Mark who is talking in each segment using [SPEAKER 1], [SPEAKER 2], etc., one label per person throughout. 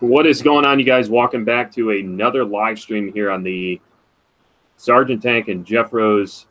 [SPEAKER 1] What is going on, you guys? Walking back to another live stream here on the Sergeant Tank and Jeffroz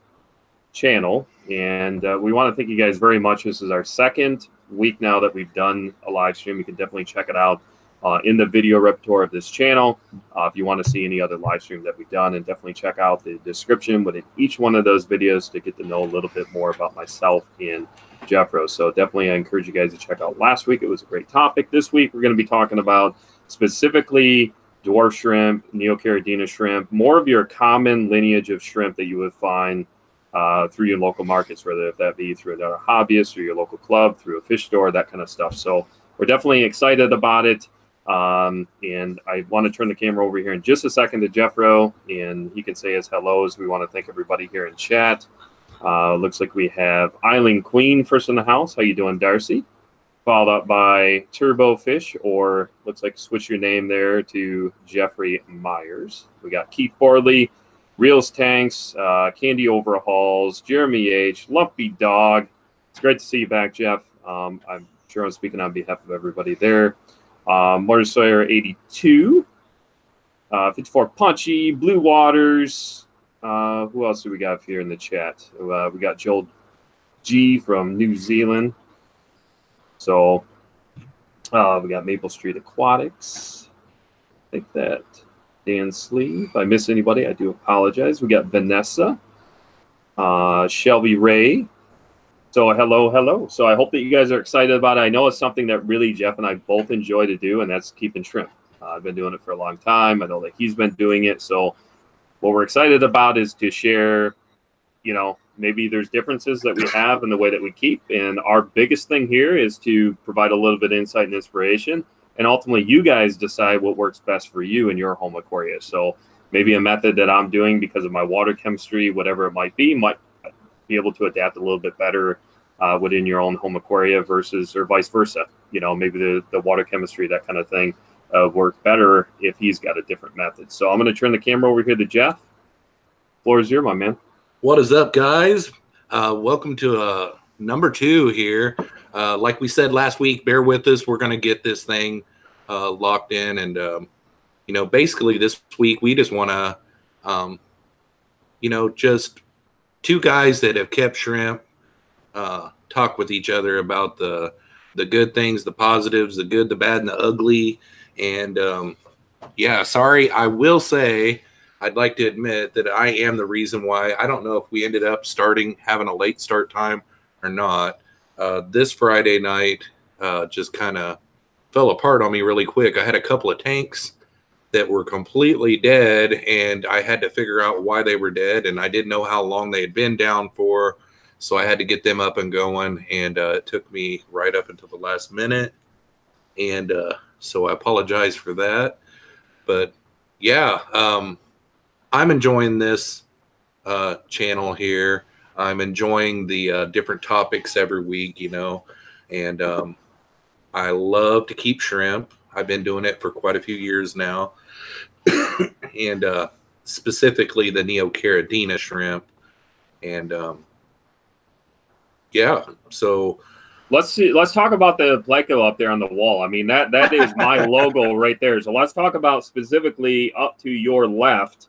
[SPEAKER 1] channel. And uh, we want to thank you guys very much. This is our second week now that we've done a live stream. You can definitely check it out uh, in the video repertoire of this channel. Uh, if you want to see any other live stream that we've done, and definitely check out the description within each one of those videos to get to know a little bit more about myself and Jeffroz. So definitely, I encourage you guys to check out last week. It was a great topic. This week, we're going to be talking about specifically dwarf shrimp, neocaridina shrimp, more of your common lineage of shrimp that you would find uh, through your local markets, whether if that be through another hobbyist or your local club, through a fish store, that kind of stuff. So we're definitely excited about it. Um, and I want to turn the camera over here in just a second to Jeffro, and he can say his hellos. We want to thank everybody here in chat. Uh, looks like we have Eileen Queen first in the house. How you doing, Darcy? Followed up by Turbo Fish, or looks like switch your name there to Jeffrey Myers. We got Keith Borley, Reels Tanks, uh, Candy Overhauls, Jeremy H, Lumpy Dog. It's great to see you back, Jeff. Um, I'm sure I'm speaking on behalf of everybody there. Um, Martin Sawyer 82, uh, 54 Punchy, Blue Waters. Uh, who else do we got here in the chat? Uh, we got Joel G from New Zealand. So uh, we got Maple Street Aquatics. Like that. Dan Sleeve. If I miss anybody, I do apologize. We got Vanessa, uh, Shelby Ray. So hello, hello. So I hope that you guys are excited about it. I know it's something that really Jeff and I both enjoy to do, and that's keeping shrimp. Uh, I've been doing it for a long time. I know that he's been doing it. So what we're excited about is to share, you know, maybe there's differences that we have in the way that we keep. And our biggest thing here is to provide a little bit of insight and inspiration and ultimately you guys decide what works best for you in your home aquarium. So maybe a method that I'm doing because of my water chemistry, whatever it might be, might be able to adapt a little bit better uh, within your own home aquaria versus or vice versa. You know, maybe the, the water chemistry, that kind of thing, uh, work better if he's got a different method. So I'm going to turn the camera over here to Jeff. Floor is yours, my man.
[SPEAKER 2] What is up, guys? Uh, welcome to uh, number two here. Uh, like we said last week, bear with us. We're going to get this thing uh, locked in. And, um, you know, basically this week, we just want to, um, you know, just two guys that have kept shrimp uh, talk with each other about the, the good things, the positives, the good, the bad, and the ugly. And um, yeah, sorry, I will say, I'd like to admit that I am the reason why. I don't know if we ended up starting having a late start time or not uh, this Friday night uh, just kind of fell apart on me really quick. I had a couple of tanks that were completely dead, and I had to figure out why they were dead, and I didn't know how long they had been down for. So I had to get them up and going, and uh, it took me right up until the last minute. And uh, so I apologize for that. But yeah, um, I'm enjoying this uh, channel here. I'm enjoying the uh, different topics every week, you know, and um, I love to keep shrimp. I've been doing it for quite a few years now, and uh, specifically the Neocaridina shrimp, and um, yeah, so
[SPEAKER 1] let's see let's talk about the pleco up there on the wall. I mean that that is my logo right there. So let's talk about specifically up to your left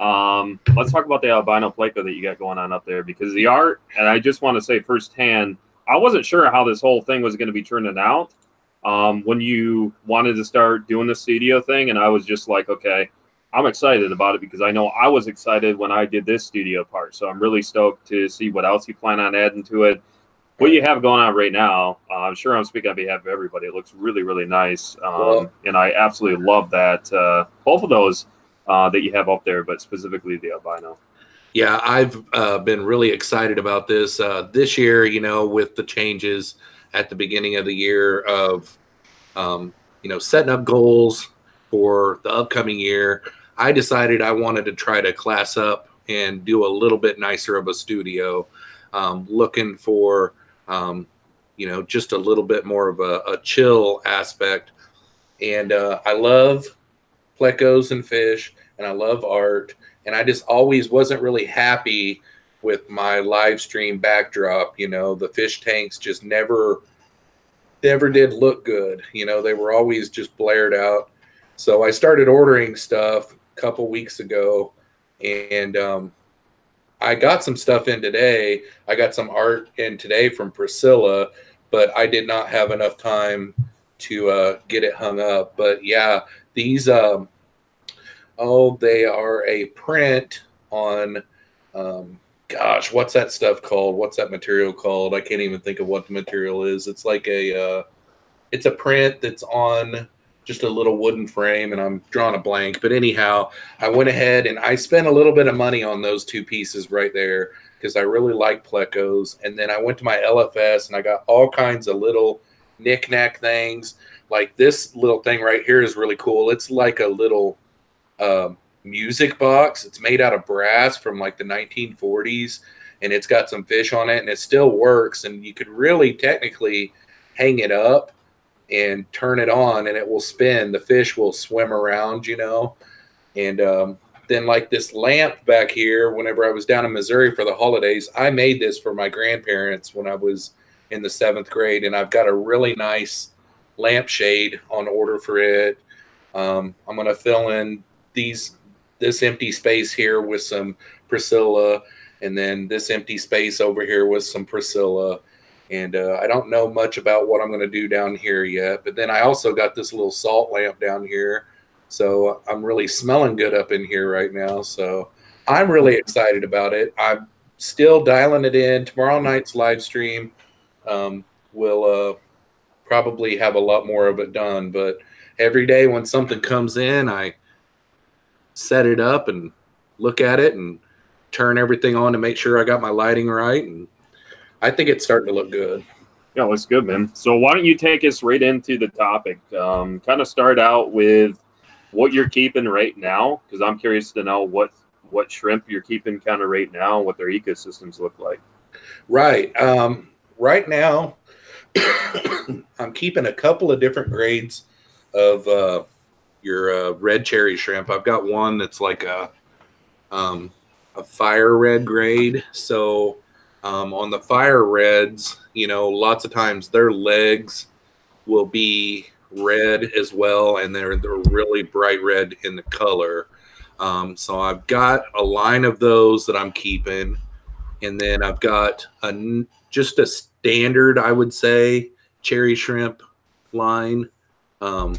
[SPEAKER 1] um, let's talk about the albino pleco that you got going on up there because the art, and I just want to say firsthand, I wasn't sure how this whole thing was going to be turning out um, when you wanted to start doing the studio thing, and I was just like, okay, I'm excited about it because I know I was excited when I did this studio part. So I'm really stoked to see what else you plan on adding to it. What you have going on right now, uh, I'm sure I'm speaking on behalf of everybody. It looks really, really nice, um, and I absolutely love that. Uh, both of those uh, that you have up there, but specifically the albino.
[SPEAKER 2] Yeah, I've uh, been really excited about this uh, this year. You know, with the changes at the beginning of the year of, um, you know, setting up goals for the upcoming year, I decided I wanted to try to class up and do a little bit nicer of a studio. Um, looking for, um, you know, just a little bit more of a, a chill aspect. And uh, I love plecos and fish and I love art. And I just always wasn't really happy with my live stream backdrop. You know, the fish tanks just never, never did look good. You know, they were always just blared out. So I started ordering stuff a couple weeks ago, and um, I got some stuff in today. I got some art in today from Priscilla, but I did not have enough time to uh, get it hung up. But yeah, these um, oh, they are a print on. Um, gosh, what's that stuff called? What's that material called? I can't even think of what the material is. It's like a, uh, it's a print that's on just a little wooden frame, and I'm drawing a blank. But anyhow, I went ahead and I spent a little bit of money on those two pieces right there because I really like plecos. And then I went to my LFS and I got all kinds of little knickknack things. Like this little thing right here is really cool. It's like a little um, music box. It's made out of brass from like the 1940s, and it's got some fish on it, and it still works. And you could really technically hang it up and turn it on, and it will spin. The fish will swim around, you know. And um, then, like this lamp back here, whenever I was down in Missouri for the holidays, I made this for my grandparents when I was in the seventh grade, and I've got a really nice lampshade on order for it. Um, I'm going to fill in these this empty space here with some Priscilla, and then this empty space over here with some Priscilla. And uh, I don't know much about what I'm going to do down here yet. But then I also got this little salt lamp down here. So I'm really smelling good up in here right now. So I'm really excited about it. I'm still dialing it in. Tomorrow night's live stream um, will uh, probably have a lot more of it done. But every day when something comes in, I set it up and look at it and turn everything on to make sure I got my lighting right. And I think it's starting to look good.
[SPEAKER 1] Yeah, looks good, man. So why don't you take us right into the topic? Um, kind of start out with what you're keeping right now, because I'm curious to know what what shrimp you're keeping kind of right now, what their ecosystems look like.
[SPEAKER 2] Right. Um, right now, I'm keeping a couple of different grades of uh, your uh, red cherry shrimp. I've got one that's like a um, a fire red grade. So um, on the fire reds, you know, lots of times their legs will be red as well, and they're they're really bright red in the color. Um, so I've got a line of those that I'm keeping, and then I've got a just a standard, I would say, cherry shrimp line. Um,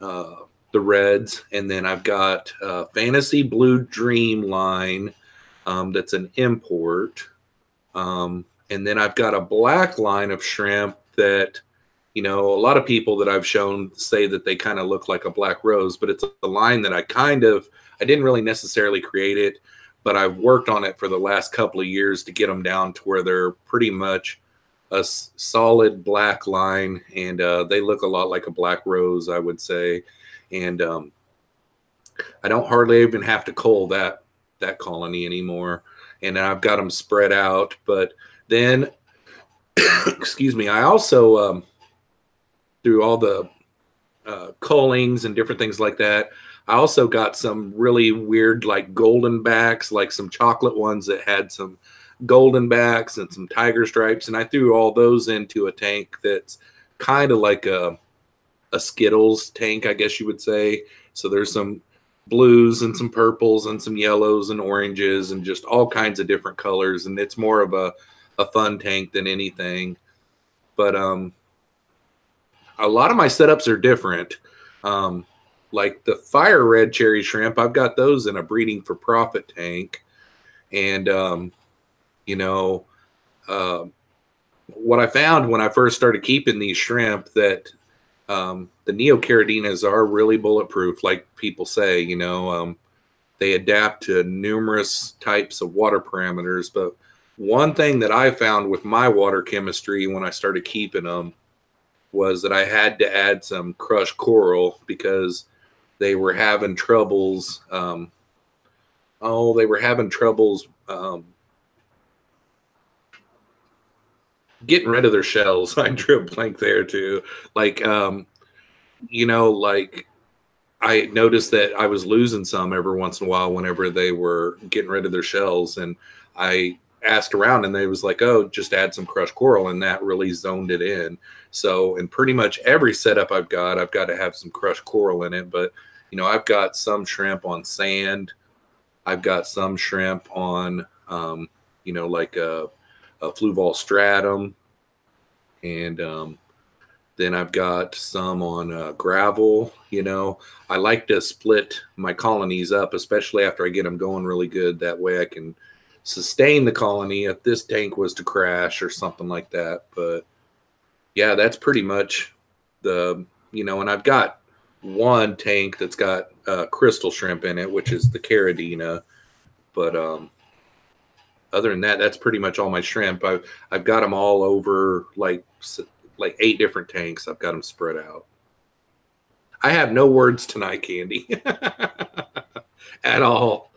[SPEAKER 2] uh, the Reds, and then I've got uh, Fantasy Blue Dream line um, that's an import, um, and then I've got a black line of shrimp that you know a lot of people that I've shown say that they kind of look like a black rose, but it's a line that I kind of I didn't really necessarily create it, but I've worked on it for the last couple of years to get them down to where they're pretty much a solid black line, and uh, they look a lot like a black rose, I would say. And um, I don't hardly even have to cull that that colony anymore, and I've got them spread out. But then, excuse me, I also um, through all the uh, cullings and different things like that. I also got some really weird, like golden backs, like some chocolate ones that had some golden backs and some tiger stripes, and I threw all those into a tank that's kind of like a a Skittles tank, I guess you would say. So there's some blues and some purples and some yellows and oranges and just all kinds of different colors, and it's more of a a fun tank than anything. But um, a lot of my setups are different. Um, like the fire red cherry shrimp, I've got those in a breeding for profit tank, and um, you know, uh, what I found when I first started keeping these shrimp that um, the neocaridinae are really bulletproof, like people say. You know, um, they adapt to numerous types of water parameters. But one thing that I found with my water chemistry when I started keeping them was that I had to add some crushed coral because they were having troubles. Um, oh, they were having troubles um, getting rid of their shells. I drew a blank there too. Like, um, you know, like I noticed that I was losing some every once in a while whenever they were getting rid of their shells, and I asked around and they was like, oh, just add some crushed coral, and that really zoned it in. So, in pretty much every setup I've got, I've got to have some crushed coral in it. But you know, I've got some shrimp on sand. I've got some shrimp on, um, you know, like a, a Fluval stratum, and um, then I've got some on uh, gravel. You know, I like to split my colonies up, especially after I get them going really good. That way I can sustain the colony if this tank was to crash or something like that. But yeah, that's pretty much the, you know, and I've got one tank that's got uh, crystal shrimp in it, which is the Caridina. But um, other than that, that's pretty much all my shrimp. I've, I've got them all over like like eight different tanks. I've got them spread out. I have no words tonight, Candy, at all.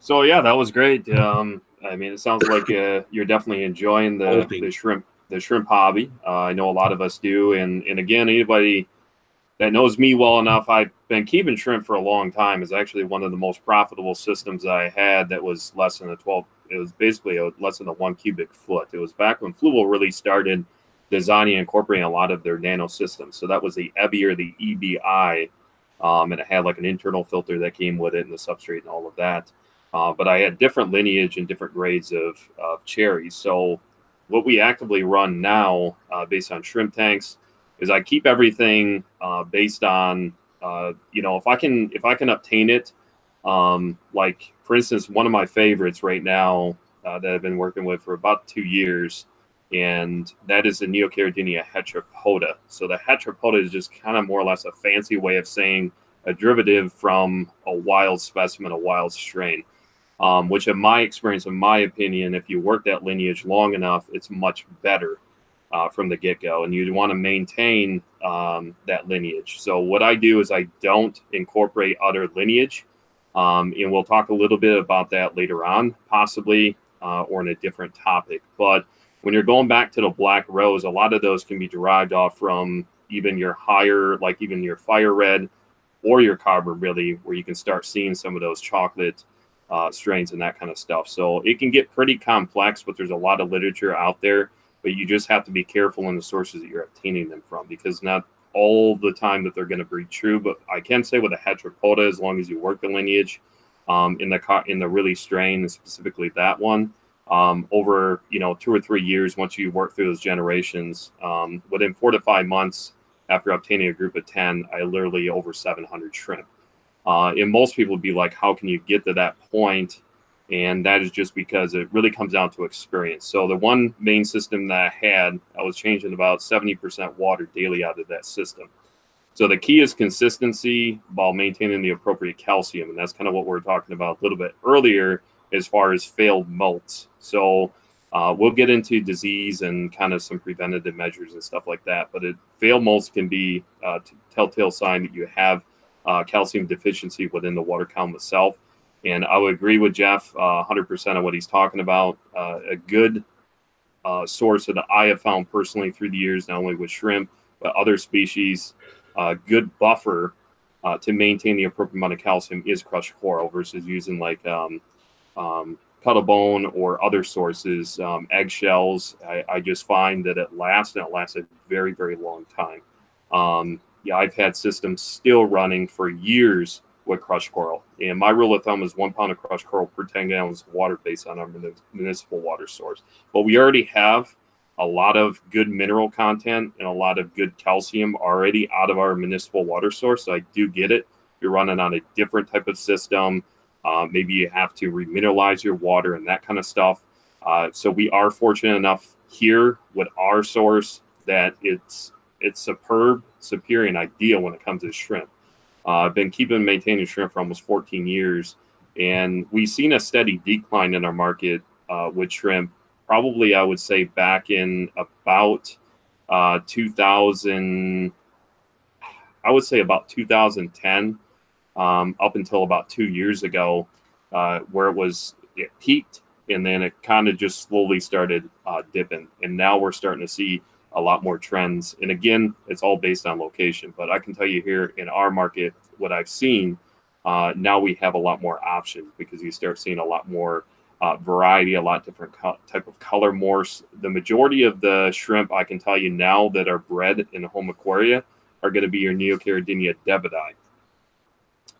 [SPEAKER 1] So yeah, that was great. Um, I mean, it sounds like uh, you're definitely enjoying the, the shrimp the shrimp hobby. Uh, I know a lot of us do, and and again, anybody that knows me well enough, I've been keeping shrimp for a long time. Is actually one of the most profitable systems I had. That was less than a twelve it was basically a, less than a one cubic foot. It was back when Fluval really started designing and incorporating a lot of their nano systems. So that was the EBI or the EBI, um, and it had like an internal filter that came with it and the substrate and all of that. Uh, but I had different lineage and different grades of, of cherries. So what we actively run now, uh, based on shrimp tanks, is I keep everything uh, based on uh, you know if I can if I can obtain it um, like, for instance, one of my favorites right now uh, that I've been working with for about two years, and that is the Neocaridina heteropoda. So the heteropoda is just kind of more or less a fancy way of saying a derivative from a wild specimen, a wild strain. Um, which, in my experience, in my opinion, if you work that lineage long enough, it's much better uh, from the get go. And you want to maintain um, that lineage. So, what I do is I don't incorporate other lineage. Um, and we'll talk a little bit about that later on, possibly, uh, or in a different topic. But when you're going back to the black rose, a lot of those can be derived off from even your higher, like even your fire red or your carbon, really, where you can start seeing some of those chocolate uh, strains and that kind of stuff. So it can get pretty complex, but there's a lot of literature out there. But you just have to be careful in the sources that you're obtaining them from because not all the time that they're going to breed true, but I can say with a heteropoda, as long as you work the lineage um, in the in the Rili strain, specifically that one, um, over you know two or three years, once you work through those generations, um, within four to five months after obtaining a group of ten, I literally over 700 shrimp. Uh, and most people would be like, how can you get to that point? and that is just because it really comes down to experience. So the one main system that I had, I was changing about 70% water daily out of that system. So the key is consistency while maintaining the appropriate calcium, and that's kind of what we are talking about a little bit earlier as far as failed molts. So uh, we'll get into disease and kind of some preventative measures and stuff like that. But it, failed molts can be a uh, telltale sign that you have uh, calcium deficiency within the water column itself. And I would agree with Jeff uh, 100% of what he's talking about. Uh, a good uh, source that I have found personally through the years, not only with shrimp, but other species, uh, good buffer uh, to maintain the appropriate amount of calcium is crushed coral versus using like um, um, bone or other sources, um, eggshells. I, I, just find that it lasts and it lasts a very, very long time. Um, yeah, I've had systems still running for years with crushed coral. And my rule of thumb is one pound of crushed coral per 10 gallons of water based on our municipal water source. But we already have a lot of good mineral content and a lot of good calcium already out of our municipal water source. So I do get it. You're running on a different type of system. Uh, maybe you have to remineralize your water and that kind of stuff. Uh, so we are fortunate enough here with our source that it's it's superb, superior, and ideal when it comes to shrimp. Uh, I've been keeping and maintaining shrimp for almost 14 years, and we've seen a steady decline in our market uh, with shrimp. Probably, I would say back in about uh, 2000, I would say about 2010, um, up until about two years ago, uh, where it was it peaked and then it kind of just slowly started uh, dipping, and now we're starting to see a lot more trends. And again, it's all based on location. But I can tell you here in our market, what I've seen, uh, now we have a lot more options because you start seeing a lot more uh, variety, a lot different co- type of color morphs. The majority of the shrimp I can tell you now that are bred in home aquaria are going to be your Neocaridina davidii.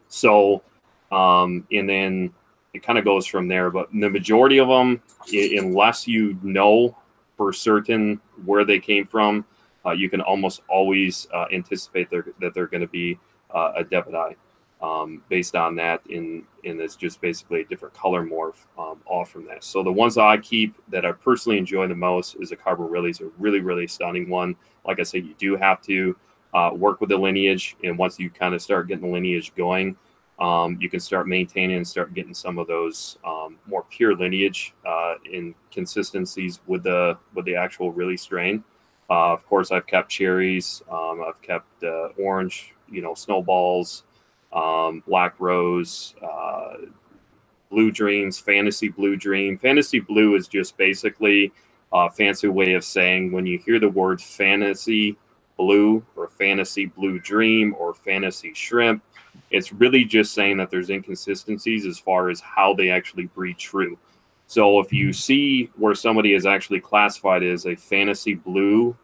[SPEAKER 1] So, um, and then it kind of goes from there. But the majority of them, unless you know for certain where they came from, uh, you can almost always uh, anticipate they're, that they're going to be uh, a davidii um, based on that. In and it's just basically a different color morph um, off from that. So the ones that I keep that I personally enjoy the most is the Carbon Rilis, a really really stunning one. Like I said, you do have to uh, work with the lineage, and once you kind of start getting the lineage going, um, you can start maintaining and start getting some of those um, more pure lineage uh, inconsistencies with the with the actual Rili strain. Uh, of course, I've kept cherries. Um, I've kept uh, orange, you know, snowballs, um, black rose, uh, blue dreams, fantasy blue dream. Fantasy blue is just basically a fancy way of saying when you hear the word fantasy blue or fantasy blue dream or fantasy shrimp it's really just saying that there's inconsistencies as far as how they actually breed true. So if you see where somebody is actually classified as a fantasy blue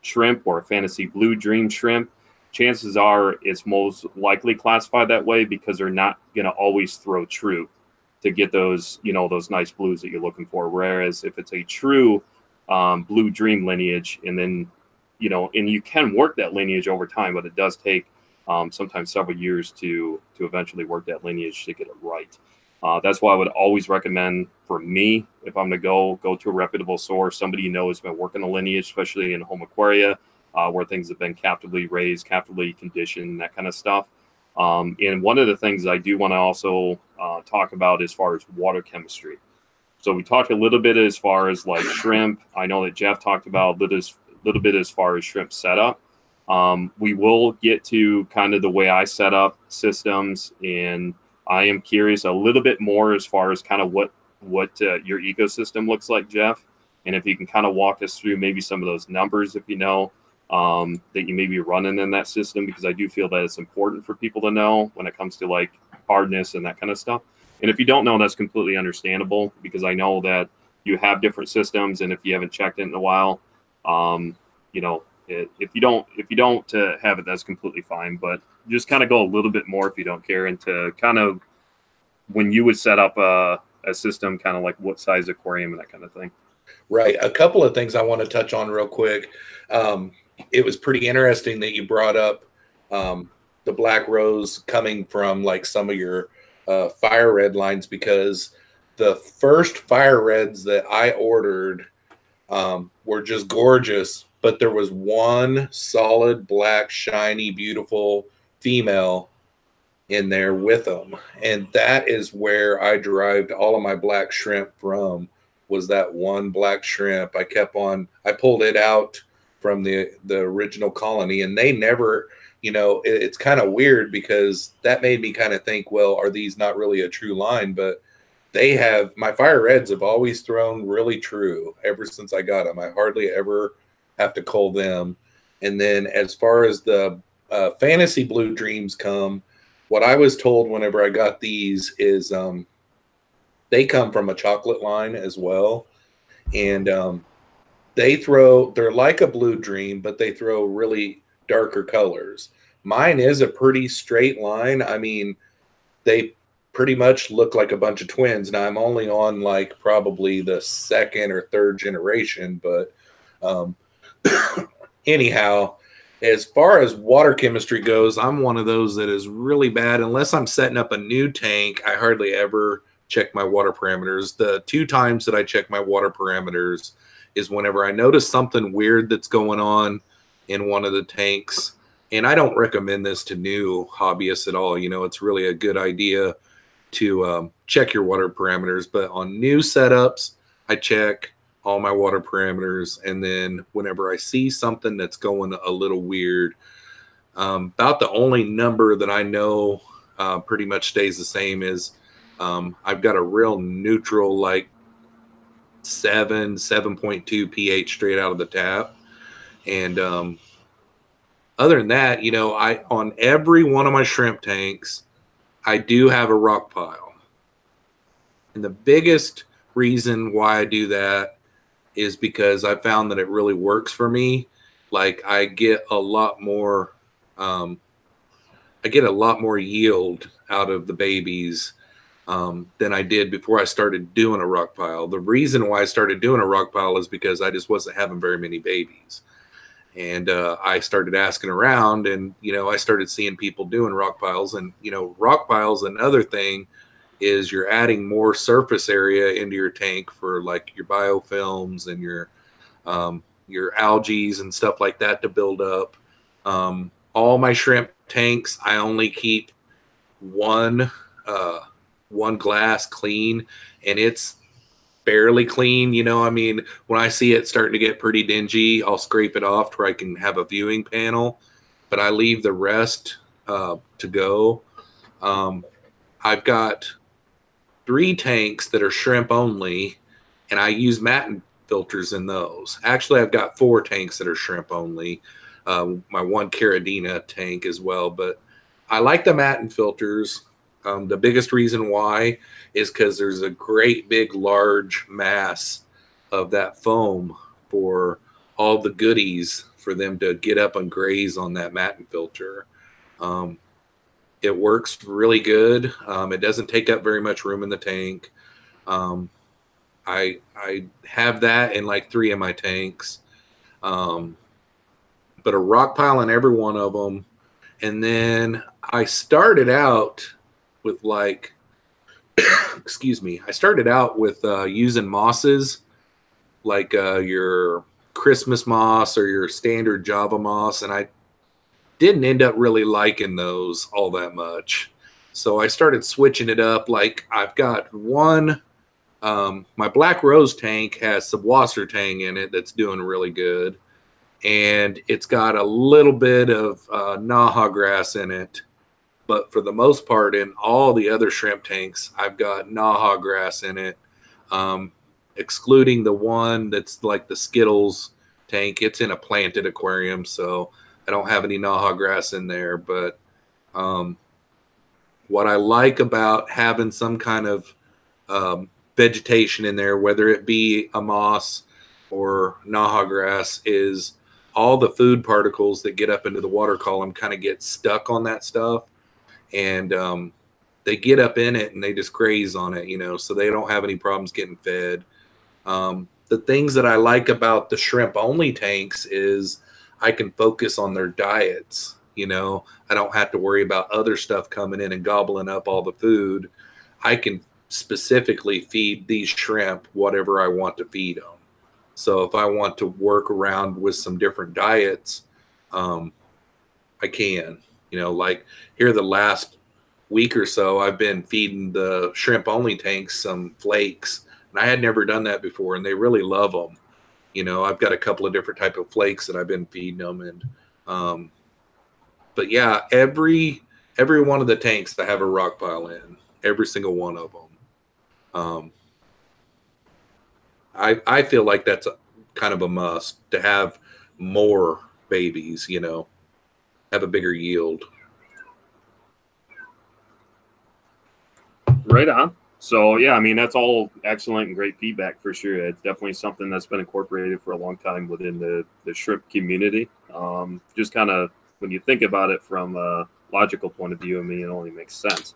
[SPEAKER 1] shrimp or a fantasy blue dream shrimp, chances are it's most likely classified that way because they're not going to always throw true to get those, you know, those nice blues that you're looking for. Whereas if it's a true um, blue dream lineage, and then, you know, and you can work that lineage over time, but it does take um, sometimes several years to to eventually work that lineage to get it right. Uh, that's why I would always recommend for me if I'm going to go go to a reputable source, somebody you know has been working a lineage, especially in home aquaria uh, where things have been captively raised, captively conditioned, that kind of stuff. Um, and one of the things I do want to also uh, talk about as far as water chemistry. So we talked a little bit as far as like shrimp. I know that Jeff talked about a little, little bit as far as shrimp setup. Um, we will get to kind of the way I set up systems, and I am curious a little bit more as far as kind of what what uh, your ecosystem looks like, Jeff, and if you can kind of walk us through maybe some of those numbers, if you know um, that you may be running in that system, because I do feel that it's important for people to know when it comes to like hardness and that kind of stuff. And if you don't know, that's completely understandable because I know that you have different systems, and if you haven't checked it in a while, um, you know, it, if you don't if you don't uh, have it, that's completely fine. But just kind of go a little bit more if you don't care, into kind of when you would set up a, a system, kind of like what size aquarium and that kind of thing.
[SPEAKER 2] Right. A couple of things I want to touch on real quick. Um, it was pretty interesting that you brought up um, the black rose coming from like some of your uh, fire red lines because the first fire reds that I ordered um, were just gorgeous but there was one solid black, shiny, beautiful female in there with them. And that is where I derived all of my black shrimp from was that one black shrimp. I kept on I pulled it out from the the original colony and they never, you know, it, it's kind of weird because that made me kind of think, well, are these not really a true line, but they have my fire reds have always thrown really true ever since I got them. I hardly ever have to call them. And then as far as the uh, fantasy blue dreams come, what I was told whenever I got these is um, they come from a chocolate line as well. And um, they throw, they're like a blue dream, but they throw really darker colors. Mine is a pretty straight line. I mean, they pretty much look like a bunch of twins. Now I'm only on like probably the second or third generation, but um, anyhow, as far as water chemistry goes, I'm one of those that is really bad. Unless I'm setting up a new tank, I hardly ever check my water parameters. The two times that I check my water parameters is whenever I notice something weird that's going on in one of the tanks. And I don't recommend this to new hobbyists at all. You know, it's really a good idea to um, check your water parameters. But on new setups, I check all my water parameters. And then whenever I see something that's going a little weird, um, about the only number that I know uh, pretty much stays the same is um, I've got a real neutral, like seven, 7.2 pH straight out of the tap. And um, other than that, you know, I on every one of my shrimp tanks, I do have a rock pile. And the biggest reason why I do that is because I found that it really works for me. Like I get a lot more, um, I get a lot more yield out of the babies um, than I did before I started doing a rock pile. The reason why I started doing a rock pile is because I just wasn't having very many babies. And uh, I started asking around, and you know, I started seeing people doing rock piles. And you know, rock piles. Another thing is you're adding more surface area into your tank for like your biofilms and your um, your algae and stuff like that to build up. Um, all my shrimp tanks, I only keep one uh, one glass clean, and it's barely clean. You know, I mean, when I see it starting to get pretty dingy, I'll scrape it off where I can have a viewing panel, but I leave the rest uh, to go. Um, I've got three tanks that are shrimp only, and I use Matten filters in those. Actually, I've got four tanks that are shrimp only. Uh, my one Caridina tank as well, but I like the Matten filters. Um, the biggest reason why is because there's a great big large mass of that foam for all the goodies for them to get up and graze on that Matten filter. Um, it works really good. Um, it doesn't take up very much room in the tank. Um, I I have that in like three of my tanks, um, but a rock pile in every one of them. And then I started out with like, excuse me, I started out with uh, using mosses, like uh, your Christmas moss or your standard Java moss, and I didn't end up really liking those all that much. So I started switching it up. Like I've got one, um, my Black Rose tank has some Wasser tang in it that's doing really good. And it's got a little bit of uh, Naha grass in it. But for the most part, in all the other shrimp tanks, I've got Naha grass in it, um, excluding the one that's like the Skittles tank. It's in a planted aquarium. So I don't have any Naha grass in there, but um, what I like about having some kind of um, vegetation in there, whether it be a moss or Naha grass, is all the food particles that get up into the water column kind of get stuck on that stuff, and um, they get up in it and they just graze on it, you know, so they don't have any problems getting fed. Um, the things that I like about the shrimp only tanks is I can focus on their diets. You know, I don't have to worry about other stuff coming in and gobbling up all the food. I can specifically feed these shrimp whatever I want to feed them. So if I want to work around with some different diets, um, I can. You know, like here the last week or so, I've been feeding the shrimp only tanks some flakes, and I had never done that before, and they really love them you know i've got a couple of different type of flakes that i've been feeding them and um but yeah every every one of the tanks i have a rock pile in every single one of them um i i feel like that's a, kind of a must to have more babies you know have a bigger yield.
[SPEAKER 1] Right on so yeah, I mean that's all excellent and great feedback for sure. It's definitely something that's been incorporated for a long time within the the shrimp community. Um, just kind of when you think about it from a logical point of view, I mean it only makes sense.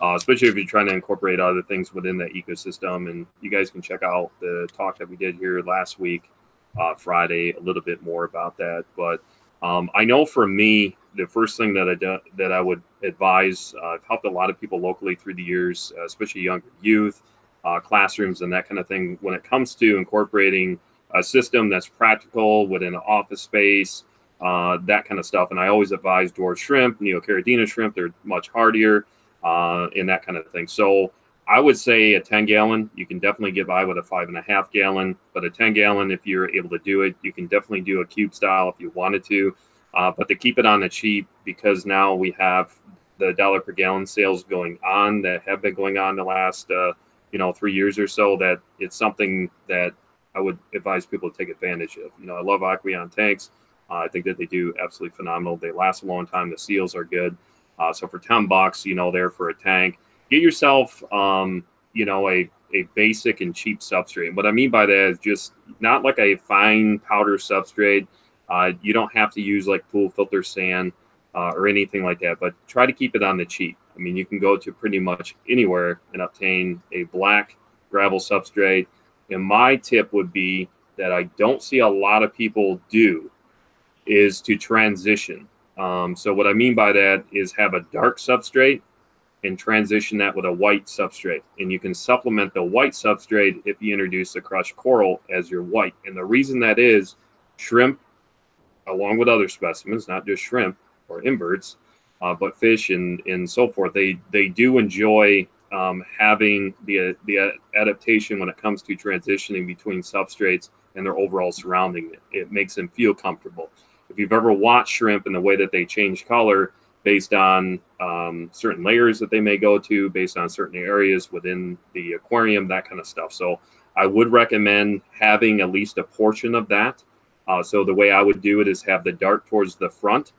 [SPEAKER 1] Uh, especially if you're trying to incorporate other things within that ecosystem. And you guys can check out the talk that we did here last week, uh, Friday, a little bit more about that. But um, I know for me, the first thing that I do, that I would advise, uh, I've helped a lot of people locally through the years, uh, especially younger youth, uh, classrooms, and that kind of thing. When it comes to incorporating a system that's practical within an office space, uh, that kind of stuff, and I always advise dwarf shrimp, neocaridina shrimp. They're much hardier, uh, and that kind of thing. So I would say a 10 gallon. You can definitely get by with a five and a half gallon, but a 10 gallon, if you're able to do it, you can definitely do a cube style if you wanted to. Uh, but to keep it on the cheap, because now we have the dollar per gallon sales going on that have been going on the last, uh, you know, three years or so, that it's something that I would advise people to take advantage of. You know, I love Aqueon tanks. Uh, I think that they do absolutely phenomenal. They last a long time. The seals are good. Uh, so for 10 bucks, you know, there for a tank, get yourself, um, you know, a, a basic and cheap substrate. What I mean by that is just not like a fine powder substrate. Uh, you don't have to use like pool filter sand uh, or anything like that, but try to keep it on the cheap. I mean, you can go to pretty much anywhere and obtain a black gravel substrate. And my tip would be that I don't see a lot of people do is to transition. Um, so what I mean by that is have a dark substrate and transition that with a white substrate. And you can supplement the white substrate if you introduce the crushed coral as your white. And the reason that is shrimp, along with other specimens, not just shrimp or inverts, uh, but fish and, and so forth, they, they do enjoy um, having the, the adaptation when it comes to transitioning between substrates and their overall surrounding. It makes them feel comfortable. If you've ever watched shrimp and the way that they change color, based on um, certain layers that they may go to, based on certain areas within the aquarium, that kind of stuff. So I would recommend having at least a portion of that. Uh, so the way I would do it is have the dark towards the front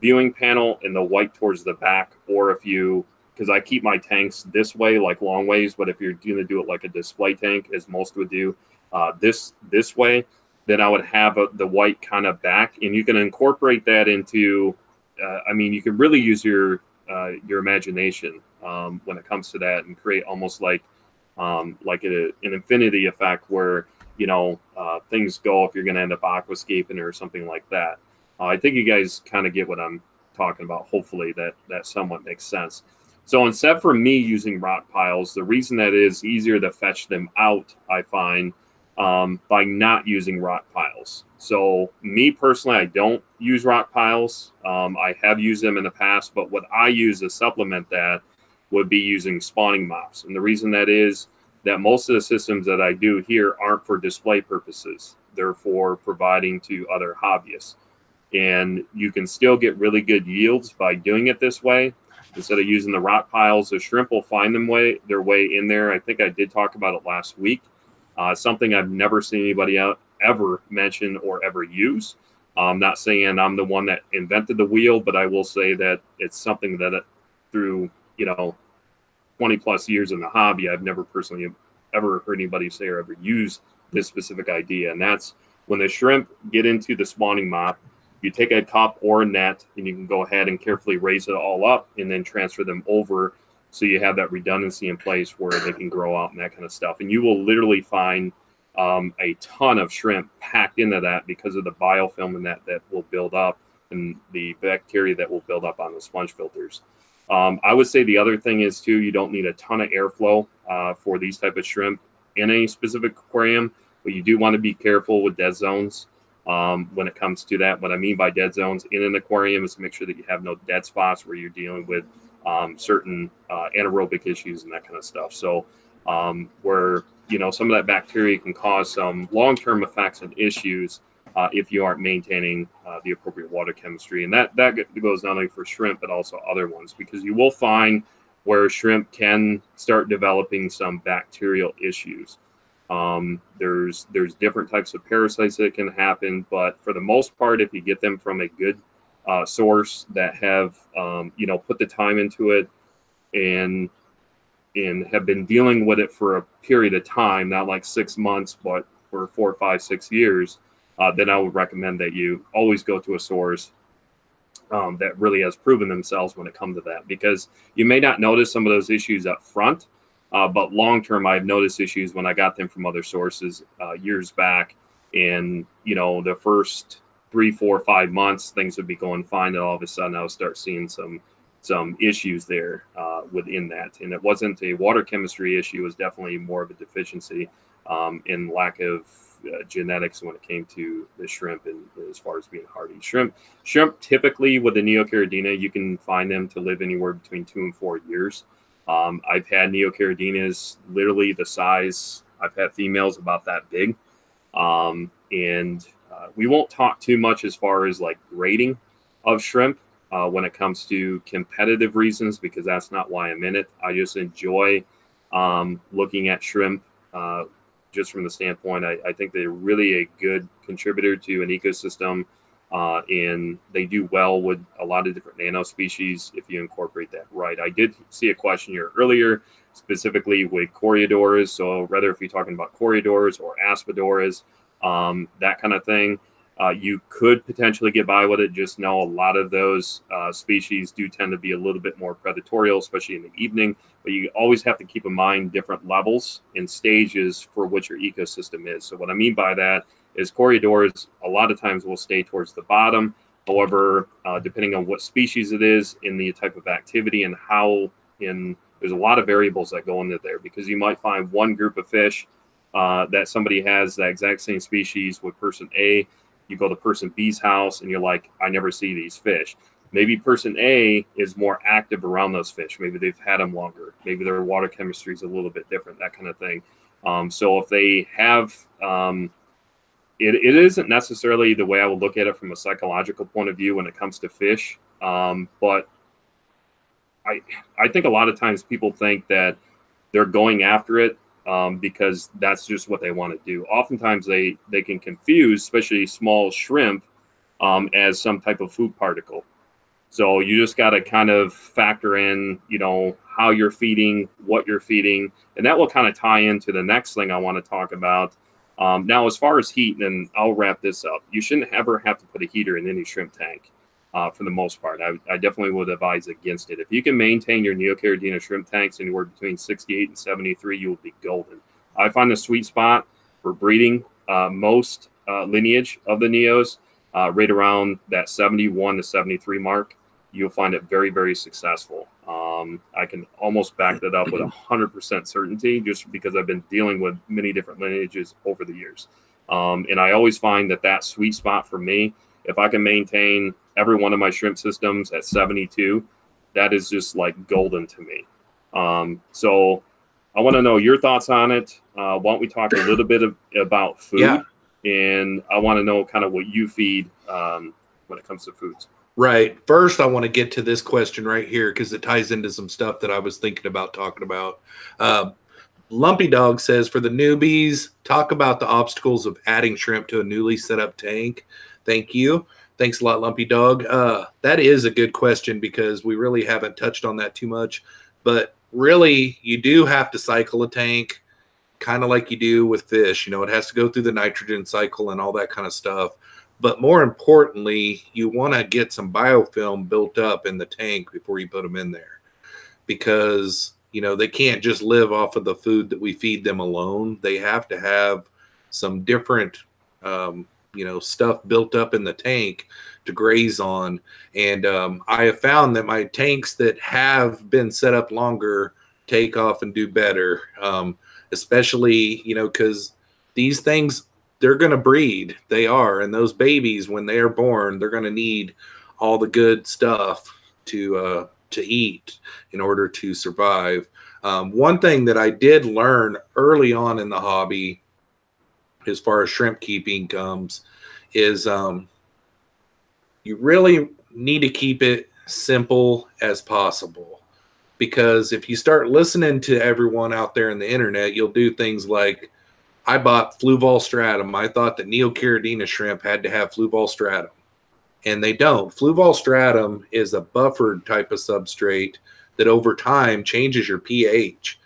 [SPEAKER 1] viewing panel and the white towards the back. Or if you, because I keep my tanks this way, like long ways, but if you're going to do it like a display tank, as most would do, uh, this this way, then I would have a, the white kind of back, and you can incorporate that into uh, I mean, you can really use your uh, your imagination um, when it comes to that and create almost like um, like a, an infinity effect where you know uh, things go if you're going to end up aquascaping or something like that. Uh, I think you guys kind of get what I'm talking about. Hopefully that that somewhat makes sense. So instead for me using rock piles, the reason that is easier to fetch them out, I find um, by not using rock piles. So, me personally, I don't use rock piles. Um, I have used them in the past, but what I use to supplement that would be using spawning mops. And the reason that is that most of the systems that I do here aren't for display purposes, they're for providing to other hobbyists. And you can still get really good yields by doing it this way. Instead of using the rock piles, the shrimp will find them way their way in there. I think I did talk about it last week uh, something I've never seen anybody out ever mention or ever use. I'm not saying I'm the one that invented the wheel, but I will say that it's something that it, through you know 20 plus years in the hobby, I've never personally ever heard anybody say or ever use this specific idea, and that's when the shrimp get into the spawning mop. You take a cup or a net, and you can go ahead and carefully raise it all up, and then transfer them over so you have that redundancy in place where they can grow out and that kind of stuff. And you will literally find um, a ton of shrimp packed into that because of the biofilm and that that will build up and the bacteria that will build up on the sponge filters. Um, I would say the other thing is too, you don't need a ton of airflow uh, for these type of shrimp in a specific aquarium, but you do want to be careful with dead zones um, when it comes to that. What I mean by dead zones in an aquarium is to make sure that you have no dead spots where you're dealing with um, certain uh, anaerobic issues and that kind of stuff. So, um, where you know some of that bacteria can cause some long-term effects and issues uh, if you aren't maintaining uh, the appropriate water chemistry, and that that goes not only for shrimp but also other ones because you will find where shrimp can start developing some bacterial issues. Um, there's there's different types of parasites that can happen, but for the most part, if you get them from a good uh, source that have um, you know put the time into it and and have been dealing with it for a period of time, not like six months, but for four, five, six years, uh, then I would recommend that you always go to a source um, that really has proven themselves when it comes to that. Because you may not notice some of those issues up front, uh, but long term, I've noticed issues when I got them from other sources uh, years back. And you know, the first three, four, five months, things would be going fine, and all of a sudden I would start seeing some some issues there uh, within that. And it wasn't a water chemistry issue; it was definitely more of a deficiency um, in lack of uh, genetics when it came to the shrimp and as far as being hardy. Shrimp, shrimp typically with the Neocaridina, you can find them to live anywhere between two and four years. Um, I've had Neocaridinas literally the size. I've had females about that big, um, and uh, we won't talk too much as far as like grading of shrimp uh, when it comes to competitive reasons because that's not why I'm in it. I just enjoy um, looking at shrimp uh, just from the standpoint. I, I, think they're really a good contributor to an ecosystem. Uh, and they do well with a lot of different nano species if you incorporate that right. I did see a question here earlier specifically with corydoras. So whether if you're talking about corydoras or aspidoras, um, that kind of thing, uh, you could potentially get by with it. Just know a lot of those uh, species do tend to be a little bit more predatorial, especially in the evening. But you always have to keep in mind different levels and stages for what your ecosystem is. So what I mean by that is corydoras a lot of times will stay towards the bottom. However, uh, depending on what species it is, in the type of activity and how in there's a lot of variables that go into there because you might find one group of fish uh, that somebody has that exact same species with person A you go to person B's house and you're like, I never see these fish. Maybe person A is more active around those fish. Maybe they've had them longer. Maybe their water chemistry is a little bit different, that kind of thing. Um, so if they have, um, it, it isn't necessarily the way I would look at it from a psychological point of view when it comes to fish. Um, but I, I think a lot of times people think that they're going after it um, because that's just what they want to do. Oftentimes, they they can confuse, especially small shrimp, um, as some type of food particle. So you just got to kind of factor in, you know, how you're feeding, what you're feeding, and that will kind of tie into the next thing I want to talk about. Um, now, as far as heat, and I'll wrap this up. You shouldn't ever have to put a heater in any shrimp tank uh, for the most part. I, I, definitely would advise against it. If you can maintain your Neocaridina shrimp tanks anywhere between 68 and 73, you will be golden. I find the sweet spot for breeding uh, most uh, lineage of the Neos uh, right around that 71 to 73 mark. You'll find it very, very successful. Um, I can almost back that up with 100% certainty just because I've been dealing with many different lineages over the years. Um, and I always find that that sweet spot for me, if I can maintain every one of my shrimp systems at 72, that is just like golden to me. Um, so I want to know your thoughts on it. Uh, why don't we talk a little bit of, about food? Yeah. And I want to know kind of what you feed um, when it comes to foods.
[SPEAKER 2] Right. First, I want to get to this question right here because it ties into some stuff that I was thinking about talking about. Uh, Lumpy Dog says for the newbies, talk about the obstacles of adding shrimp to a newly set up tank. Thank you. Thanks a lot, Lumpy Dog. Uh, that is a good question because we really haven't touched on that too much. But really, you do have to cycle a tank, kind of like you do with fish. You know, it has to go through the nitrogen cycle and all that kind of stuff. But more importantly, you want to get some biofilm built up in the tank before you put them in there because, you know, they can't just live off of the food that we feed them alone. They have to have some different um, you know stuff built up in the tank to graze on. And um, i have found that my tanks that have been set up longer take off and do better. Um, especially you know because these things they're going to breed. They are. And those babies when they are born they're going to need all the good stuff to uh, to eat in order to survive. Um, one thing that i did learn early on in the hobby as far as shrimp keeping comes is um, you really need to keep it simple as possible. Because if you start listening to everyone out there in the internet you'll do things like i bought fluval stratum. I thought that neocaridina shrimp had to have fluval stratum. And they don't. Fluval stratum is a buffered type of substrate that over time changes your ph.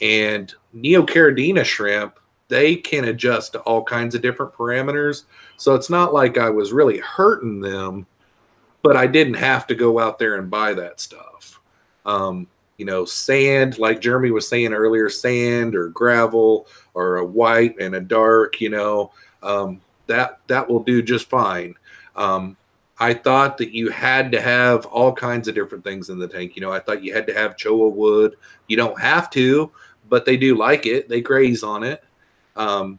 [SPEAKER 2] And neocaridina shrimp they can adjust to all kinds of different parameters. So it's not like I was really hurting them, but I didn't have to go out there and buy that stuff. Um, you know, sand, like Jeremy was saying earlier, sand or gravel or a white and a dark, you know, um, that that will do just fine. Um, I thought that you had to have all kinds of different things in the tank. You know, I thought you had to have cholla wood. You don't have to, but they do like it. They graze on it. Um,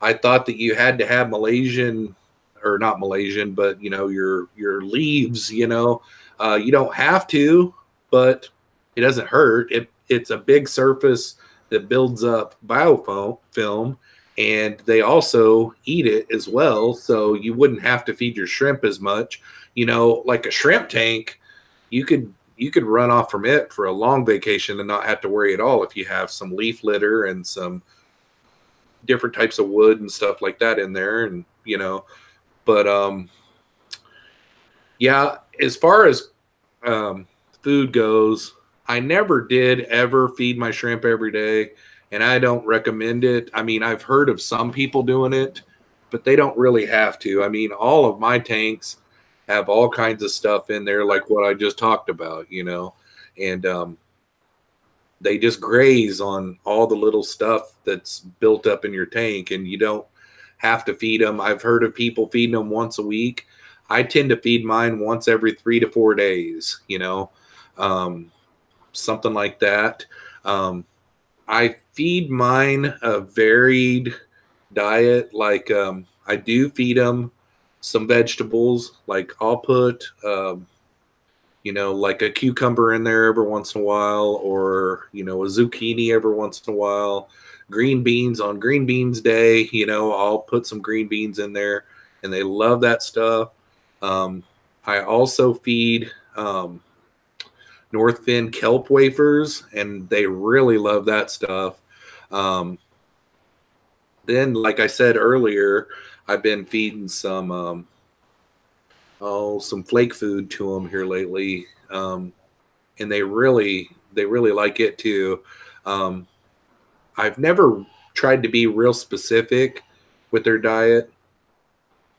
[SPEAKER 2] I thought that you had to have Malaysian or not Malaysian, but you know your your leaves. You know, uh, you don't have to, but it doesn't hurt. It it's a big surface that builds up biofilm film and they also eat it as well so you wouldn't have to feed your shrimp as much you know like a shrimp tank you could you could run off from it for a long vacation and not have to worry at all if you have some leaf litter and some different types of wood and stuff like that in there and you know but um yeah as far as um food goes I never did ever feed my shrimp every day, and I don't recommend it. I mean, I've heard of some people doing it, but they don't really have to. I mean, all of my tanks have all kinds of stuff in there, like what I just talked about, you know, and um, they just graze on all the little stuff that's built up in your tank, and you don't have to feed them. I've heard of people feeding them once a week. I tend to feed mine once every three to four days, you know, um, something like that. Um, I feed mine a varied diet. Like um, I do feed them some vegetables. Like I'll put, um, you know, like a cucumber in there every once in a while, or you know, a zucchini every once in a while. Green beans on green beans day, you know, I'll put some green beans in there, and they love that stuff. Um, I also feed um, Northfin kelp wafers, and they really love that stuff. Um, then, like I said earlier, I've been feeding some um, oh some flake food to them here lately, um, and they really they really like it too. Um, I've never tried to be real specific with their diet,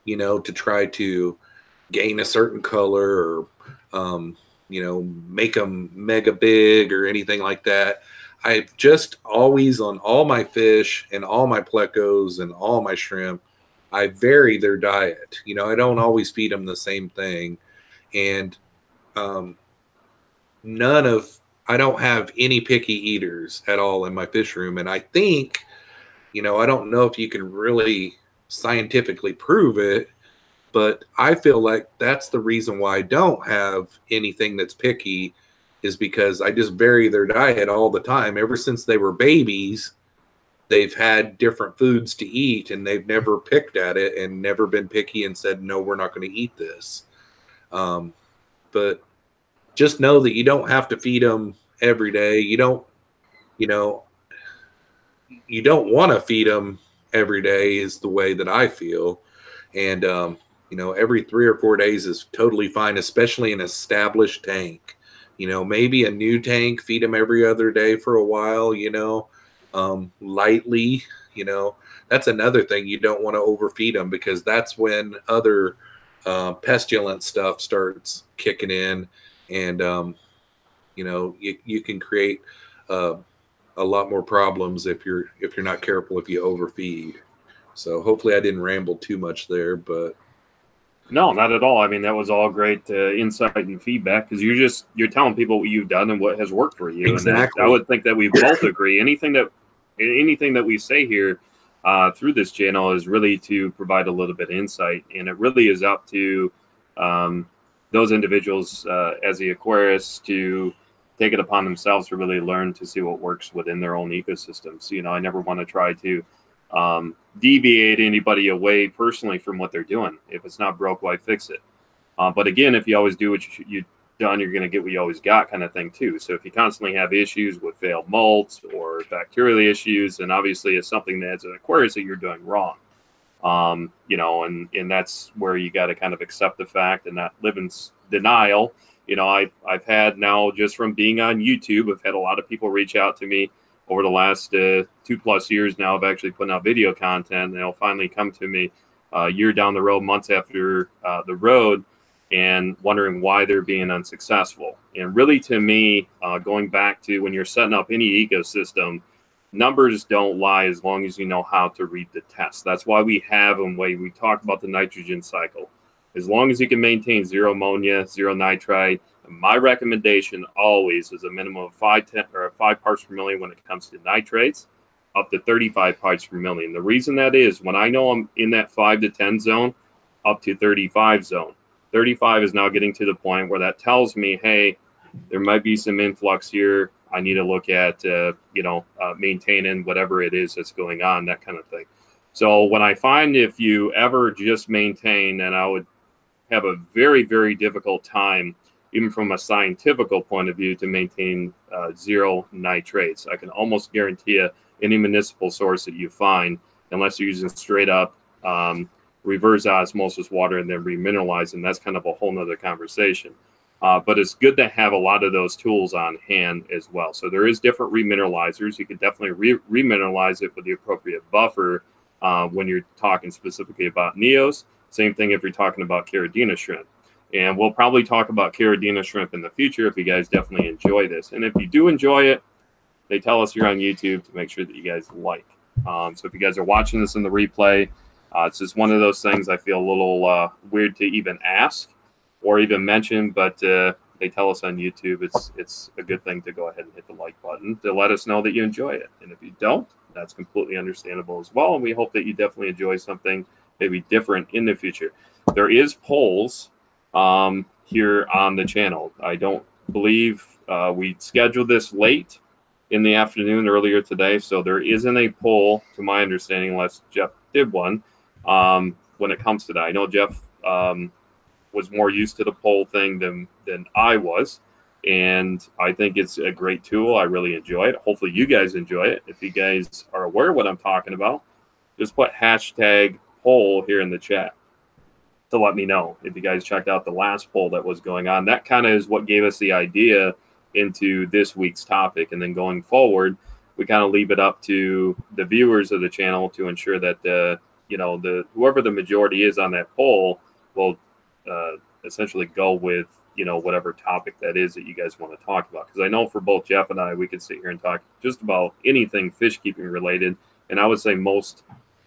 [SPEAKER 2] you know, to try to gain a certain color or um, you know make them mega big or anything like that. I've just always on all my fish and all my plecos and all my shrimp, I vary their diet. You know, I don't always feed them the same thing, and um, none of I don't have any picky eaters at all in my fish room, and I think, you know, I don't know if you can really scientifically prove it, but I feel like that's the reason why I don't have anything that's picky is because I just vary their diet all the time. Ever since they were babies, they've had different foods to eat and they've never picked at it and never been picky and said, no, we're not going to eat this. Um, but just know that you don't have to feed them every day. You don't, you know, you don't want to feed them every day is the way that I feel. And, um, you know, every three or four days is totally fine, especially an established tank you know, maybe a new tank, feed them every other day for a while, you know, um, lightly, you know. That's another thing you don't want to overfeed them because that's when other uh, pestilent stuff starts kicking in, and um, you know you, you can create uh, a lot more problems if you're if you're not careful if you overfeed. So hopefully I didn't ramble too much there, but
[SPEAKER 1] no, not at all. I mean, that was all great uh, insight and feedback because you're just you're telling people what you've done and what has worked for you.
[SPEAKER 2] Exactly.
[SPEAKER 1] And I would think that we both agree. Anything that anything that we say here uh, through this channel is really to provide a little bit of insight, and it really is up to um, those individuals uh, as the aquarist to take it upon themselves to really learn to see what works within their own ecosystems. You know, I never want to try to um, deviate anybody away personally from what they're doing. If it's not broke, why fix it? Uh, but again, if you always do what you, you done, you're going to get what you always got, kind of thing too. So if you constantly have issues with failed molts or bacterial issues, then obviously it's something that as an aquarist that you're doing wrong. Um, you know, and and that's where you got to kind of accept the fact and not live in denial. You know, I I've had now just from being on YouTube, I've had a lot of people reach out to me over the last uh, two plus years now of actually putting out video content. And they'll finally come to me a uh, year down the road, months after uh, the road, and wondering why they're being unsuccessful. And really, to me, uh, going back to when you're setting up any ecosystem, numbers don't lie as long as you know how to read the test. That's why we have them. Way we talk about the nitrogen cycle. As long as you can maintain zero ammonia, zero nitrite, my recommendation always is a minimum of five ten, or five parts per million when it comes to nitrates, up to 35 parts per million. The reason that is when I know I'm in that five to 10 zone, up to 35 zone. 35 is now getting to the point where that tells me, hey, there might be some influx here. I need to look at, uh, you know, uh, maintaining whatever it is that's going on, that kind of thing. So when I find if you ever just maintain, and I would have a very, very difficult time even from a scientific point of view, to maintain uh, zero nitrates. I can almost guarantee you any municipal source that you find, unless you're using straight up um, reverse osmosis water and then remineralizing, and that's kind of a whole nother conversation. Uh, but it's good to have a lot of those tools on hand as well. So there is different remineralizers. You can definitely re- remineralize it with the appropriate buffer uh, when you're talking specifically about neos. Same thing if you're talking about Caridina shrimp. And we'll probably talk about Caridina shrimp in the future if you guys definitely enjoy this. And if you do enjoy it, they tell us here on YouTube to make sure that you guys like. Um, so if you guys are watching this in the replay, uh, it's just one of those things I feel a little uh, weird to even ask or even mention, but uh, they tell us on YouTube it's it's a good thing to go ahead and hit the like button to let us know that you enjoy it. And if you don't, that's completely understandable as well. And we hope that you definitely enjoy something maybe different in the future. There is polls um, here on the channel. I don't believe uh, we scheduled this late in the afternoon earlier today, so there isn't a poll, to my understanding, unless Jeff did one um, when it comes to that. I know Jeff um, was more used to the poll thing than than I was, and I think it's a great tool. I really enjoy it. Hopefully, you guys enjoy it. If you guys are aware of what I'm talking about, just put hashtag poll here in the chat to let me know if you guys checked out the last poll that was going on. That kind of is what gave us the idea into this week's topic, and then going forward, we kind of leave it up to the viewers of the channel to ensure that the you know the whoever the majority is on that poll will uh, essentially go with you know whatever topic that is that you guys want to talk about. Because i know for both jeff and i we could sit here and talk just about anything fish keeping related. And i would say most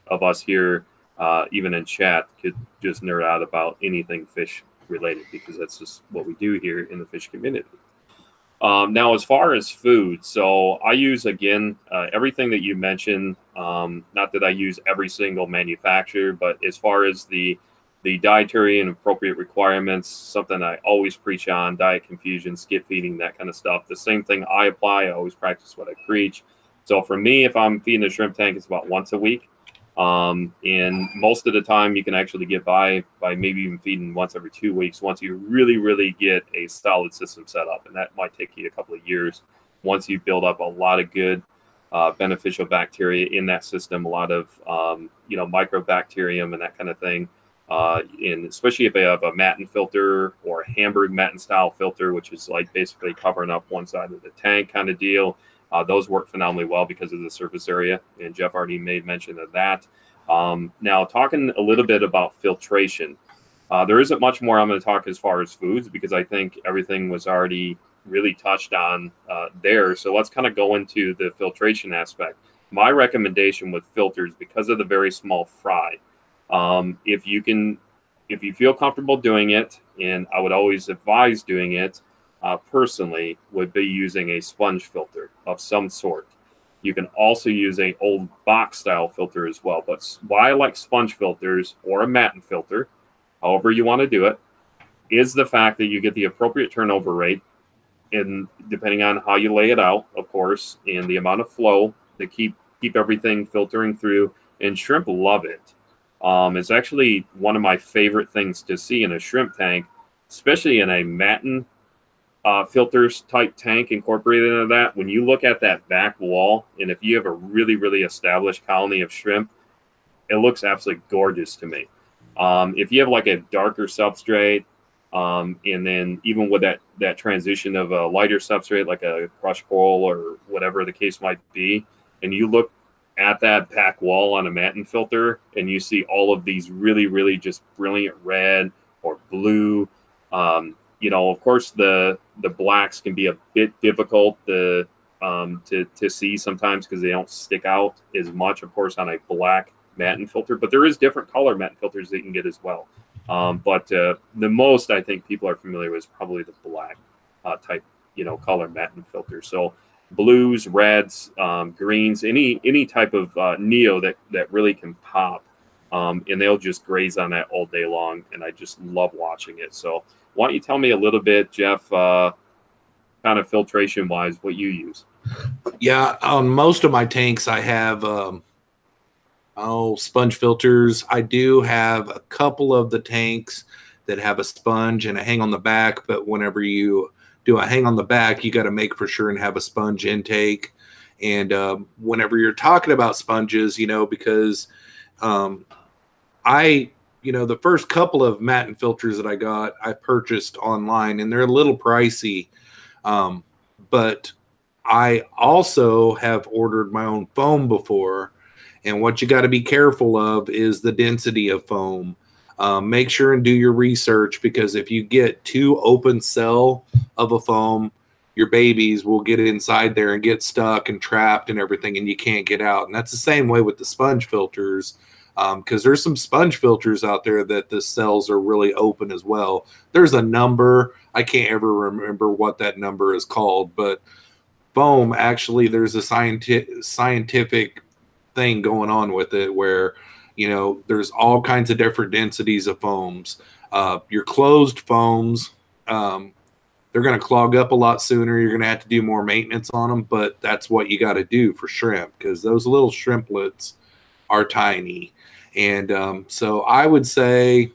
[SPEAKER 1] of us here uh, even in chat could just nerd out about anything fish related because that's just what we do here in the fish community um, now, as far as food, so I use again uh, everything that you mentioned. Um, not that I use every single manufacturer, but as far as the the dietary and appropriate requirements, something I always preach on: diet confusion, skip feeding, that kind of stuff. The same thing I apply. I always practice what I preach. So for me, if I'm feeding a shrimp tank, it's about once a week. Um, and most of the time, you can actually get by by maybe even feeding once every two weeks once you really, really get a solid system set up. And that might take you a couple of years once you build up a lot of good uh, beneficial bacteria in that system, a lot of um, you know microbacterium and that kind of thing. Uh, and especially if they have a Matten filter or a Hamburg Matten style filter, which is like basically covering up one side of the tank kind of deal. Uh, those work phenomenally well because of the surface area, and Jeff already made mention of that. Um, now, talking a little bit about filtration, uh, there isn't much more I'm going to talk as far as foods because I think everything was already really touched on uh, there. So let's kind of go into the filtration aspect. My recommendation with filters, because of the very small fry, um, if you can, if you feel comfortable doing it, and I would always advise doing it, uh, personally would be using a sponge filter of some sort. You can also use a old box style filter as well. But why I like sponge filters or a Matten filter, however you want to do it, is the fact that you get the appropriate turnover rate, and depending on how you lay it out, of course, and the amount of flow to keep keep everything filtering through. And shrimp love it. Um, it's actually one of my favorite things to see in a shrimp tank, especially in a Matten uh, filters type tank incorporated into that. When you look at that back wall, and if you have a really, really established colony of shrimp, it looks absolutely gorgeous to me. Um, if you have like a darker substrate, um, and then even with that that transition of a lighter substrate like a crushed coral or whatever the case might be, and you look at that back wall on a Matten filter, and you see all of these really, really just brilliant red or blue. Um, you know, of course, the the blacks can be a bit difficult to um, to to see sometimes because they don't stick out as much. Of course, on a black Matten filter, but there is different color Matten filters that you can get as well. Um, but uh, the most I think people are familiar with is probably the black uh, type, you know, color Matten filter. So blues, reds, um, greens, any any type of uh, neo that that really can pop, um, and they'll just graze on that all day long, and I just love watching it. So why don't you tell me a little bit, Jeff, uh, kind of filtration wise, what you use?
[SPEAKER 2] Yeah, on most of my tanks, I have um, oh sponge filters. I do have a couple of the tanks that have a sponge and a hang on the back, but whenever you do a hang on the back, you got to make for sure and have a sponge intake. And um, whenever you're talking about sponges, you know, because um, I you know, the first couple of Matten filters that I got, I purchased online, and they're a little pricey. Um, but I also have ordered my own foam before, and what you got to be careful of is the density of foam. Um, make sure and do your research because if you get too open cell of a foam, your babies will get inside there and get stuck and trapped and everything, and you can't get out. And that's the same way with the sponge filters because um, there's some sponge filters out there that the cells are really open as well. There's a number I can't ever remember what that number is called, but foam actually there's a scientific scientific thing going on with it where you know there's all kinds of different densities of foams. Uh, your closed foams, um, they're going to clog up a lot sooner. You're going to have to do more maintenance on them, but that's what you got to do for shrimp because those little shrimplets are tiny. And um, so I would say,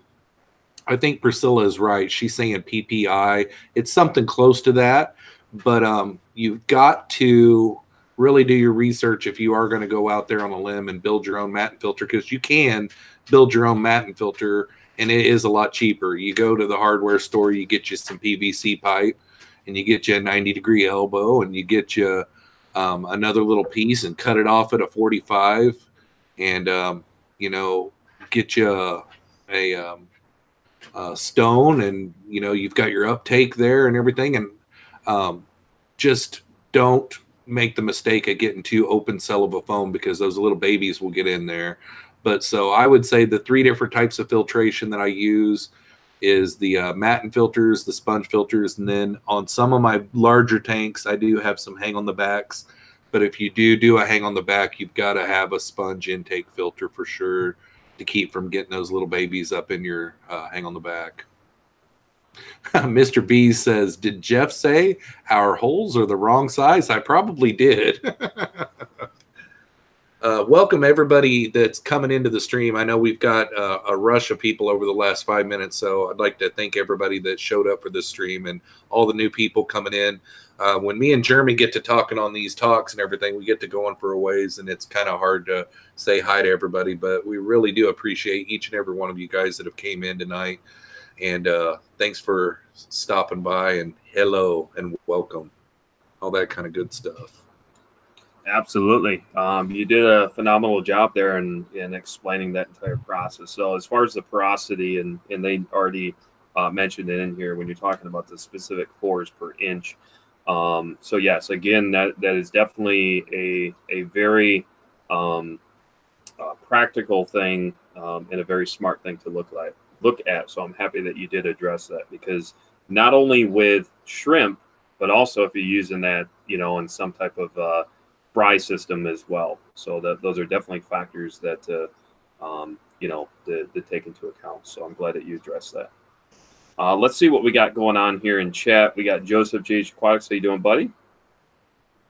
[SPEAKER 2] I think Priscilla is right. She's saying PPI. It's something close to that, but um, you've got to really do your research if you are going to go out there on a limb and build your own Matten filter because you can build your own Matten filter and it is a lot cheaper. You go to the hardware store, you get you some PVC pipe, and you get you a 90 degree elbow, and you get you um, another little piece and cut it off at a 45 and um, you know get you a, a, um, a, stone and you know you've got your uptake there and everything. And um, just don't make the mistake of getting too open cell of a foam because those little babies will get in there. But so i would say the three different types of filtration that i use is the uh, Matten filters the sponge filters and then on some of my larger tanks i do have some hang on the backs but if you do do a hang on the back, you've got to have a sponge intake filter for sure to keep from getting those little babies up in your uh, hang on the back. Mr. B says, Did Jeff say our holes are the wrong size? I probably did. uh, welcome everybody that's coming into the stream. I know we've got uh, a rush of people over the last five minutes, so I'd like to thank everybody that showed up for this stream and all the new people coming in uh, when me and Jeremy get to talking on these talks and everything, we get to going for a ways, and it's kind of hard to say hi to everybody. But we really do appreciate each and every one of you guys that have came in tonight, and uh, thanks for stopping by and hello and welcome, all that kind of good stuff.
[SPEAKER 1] Absolutely, um, you did a phenomenal job there in, in explaining that entire process. So as far as the porosity, and and they already uh, mentioned it in here when you're talking about the specific pores per inch. Um, so yes, again, that that is definitely a a very um, uh, practical thing um, and a very smart thing to look like look at. So I'm happy that you did address that because not only with shrimp, but also if you're using that, you know, in some type of uh, fry system as well. So that those are definitely factors that uh, um, you know to, to take into account. So I'm glad that you addressed that. Uh, let's see what we got going on here in chat. We got Joseph J. Aquatics. How you doing, buddy?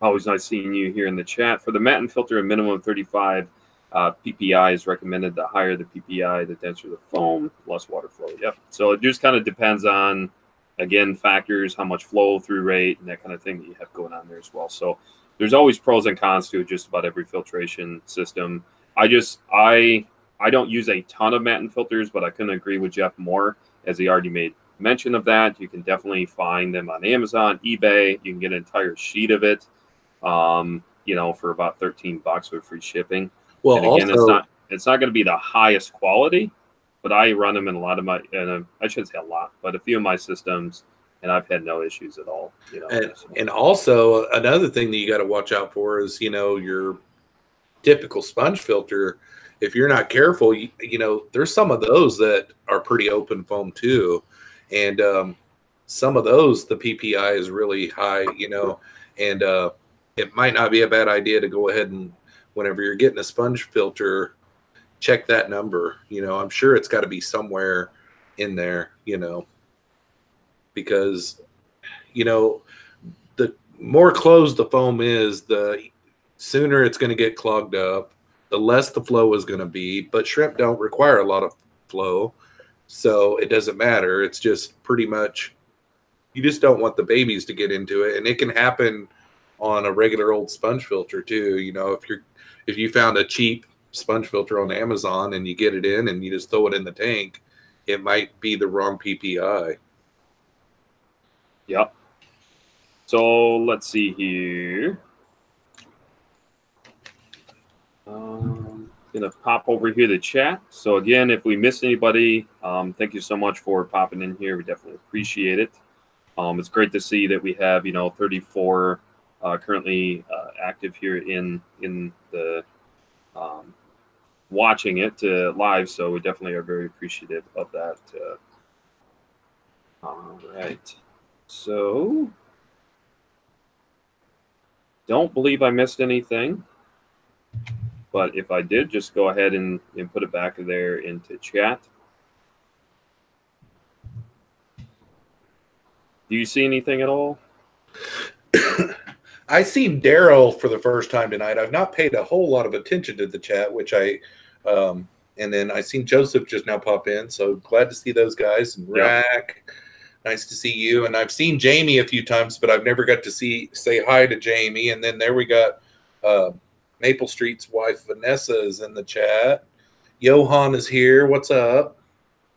[SPEAKER 1] Always nice seeing you here in the chat. For the Matten filter, a minimum of 35 uh, PPI is recommended. The higher the PPI, the denser the foam, less water flow. Yep. So it just kind of depends on, again, factors, how much flow through rate, and that kind of thing that you have going on there as well. So there's always pros and cons to just about every filtration system. I just I I don't use a ton of Matten filters, but I couldn't agree with Jeff more as he already made mention of that. You can definitely find them on Amazon, eBay. You can get an entire sheet of it, um, you know, for about 13 bucks with free shipping. Well, and again, also, it's not it's not going to be the highest quality, but I run them in a lot of my, and I shouldn't say a lot, but a few of my systems, and I've had no issues at all. You know,
[SPEAKER 2] and, so. and also another thing that you got to watch out for is you know your typical sponge filter if you're not careful, you, you, know, there's some of those that are pretty open foam too. And um, some of those, the PPI is really high, you know, and uh, it might not be a bad idea to go ahead and whenever you're getting a sponge filter, check that number. You know, I'm sure it's got to be somewhere in there, you know, because, you know, the more closed the foam is, the sooner it's going to get clogged up the less the flow is going to be. But shrimp don't require a lot of flow, so it doesn't matter. It's just pretty much you just don't want the babies to get into it, and it can happen on a regular old sponge filter too. You know, if you're if you found a cheap sponge filter on Amazon and you get it in and you just throw it in the tank, it might be the wrong PPI.
[SPEAKER 1] Yep. So let's see here. Um, gonna pop over here to chat. So again, if we miss anybody, um, thank you so much for popping in here. We definitely appreciate it. Um, it's great to see that we have you know 34 uh, currently uh, active here in in the um, watching it uh, live. So we definitely are very appreciative of that. Uh, all right. So don't believe I missed anything. But if I did, just go ahead and, and put it back there into chat. Do you see anything at all?
[SPEAKER 2] I seen Daryl for the first time tonight. I've not paid a whole lot of attention to the chat, which I, um, and then I seen Joseph just now pop in. So glad to see those guys and Rack. Nice to see you. And I've seen Jamie a few times, but I've never got to see say hi to Jamie. And then there we got uh, Maple Street's wife Vanessa is in the chat. Johan is here. What's up?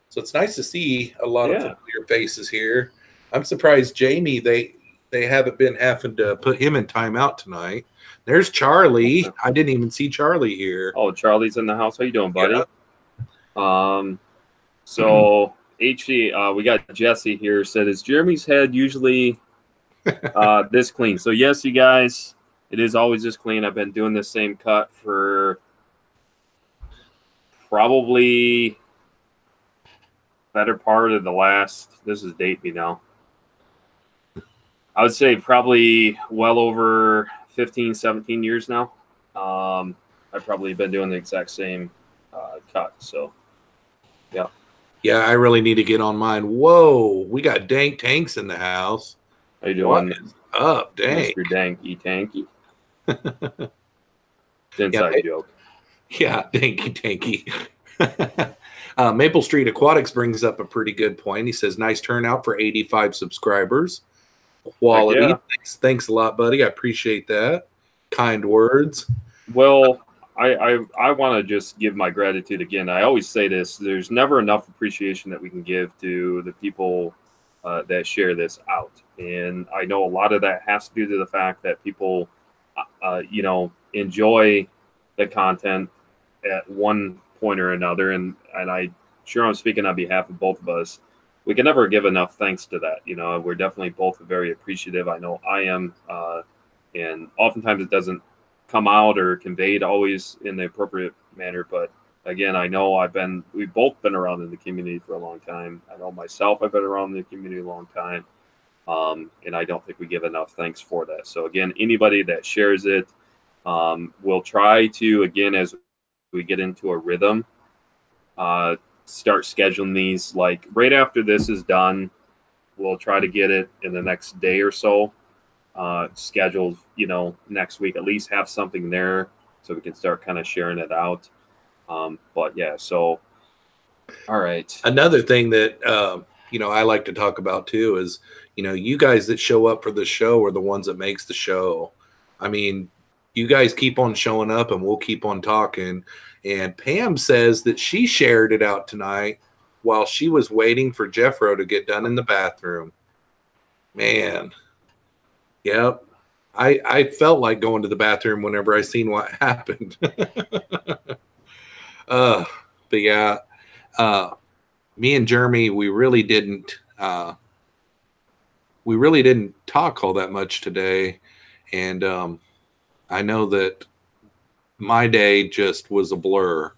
[SPEAKER 2] So it's nice to see a lot yeah. of familiar faces here. I'm surprised Jamie they they haven't been having to put him in timeout tonight. There's Charlie. I didn't even see Charlie here.
[SPEAKER 1] Oh, Charlie's in the house. How you doing, buddy? Yeah. Um, so HC, uh, we got Jesse here. Said, "Is Jeremy's head usually uh, this clean?" So yes, you guys, it is always this clean. I've been doing the same cut for probably better part of the last. This is date me now. I would say probably well over 15, 17 years now. Um, I've probably been doing the exact same uh, cut. So, yeah.
[SPEAKER 2] I really need to get on mine. Whoa, we got dank tanks in the house.
[SPEAKER 1] How you doing?
[SPEAKER 2] What is up, dank?
[SPEAKER 1] Mr. Danky Tanky. inside yeah, joke.
[SPEAKER 2] Yeah, danky tanky. uh, Maple Street Aquatics brings up a pretty good point. He says, "Nice turnout for 85 subscribers. Quality. Yeah. Thanks, thanks a lot, buddy. I appreciate that. Kind words."
[SPEAKER 1] Well, I I, I want to just give my gratitude again. I always say this: there's never enough appreciation that we can give to the people uh, that share this out, and I know a lot of that has to do to the fact that people uh, you know, enjoy the content at one point or another. And and I sure I'm speaking on behalf of both of us. We can never give enough thanks to that. You know, we're definitely both very appreciative. I know I am, uh, and oftentimes it doesn't come out or conveyed always in the appropriate manner. But again, I know I've been, we've both been around in the community for a long time. I know myself, I've been around in the community a long time. Um, and I don't think we give enough thanks for that. So again, anybody that shares it, um, we'll try to again as we get into a rhythm, uh, start scheduling these like right after this is done. We'll try to get it in the next day or so. Uh, scheduled, you know, next week at least have something there so we can start kind of sharing it out. Um, but yeah, so all right.
[SPEAKER 2] Another thing that uh, you know I like to talk about too is you know, you guys that show up for the show are the ones that makes the show. I mean, you guys keep on showing up and we'll keep on talking. And Pam says that she shared it out tonight while she was waiting for Jeffro to get done in the bathroom. Man. Yep. I I felt like going to the bathroom whenever I seen what happened. uh but yeah. Uh me and Jeremy, we really didn't uh we really didn't talk all that much today, and um, I know that my day just was a blur.